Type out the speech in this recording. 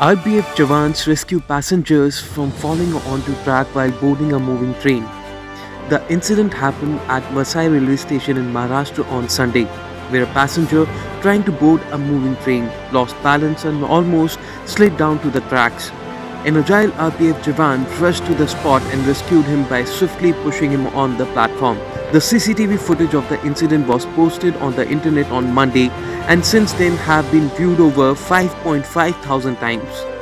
RPF Jawans rescue passengers from falling onto track while boarding a moving train. The incident happened at Vasai railway station in Maharashtra on Sunday, where a passenger trying to board a moving train lost balance and almost slid down to the tracks. An agile RPF Jawan rushed to the spot and rescued him by swiftly pushing him on the platform. The CCTV footage of the incident was posted on the internet on Monday and since then have been viewed over 5.5 thousand times.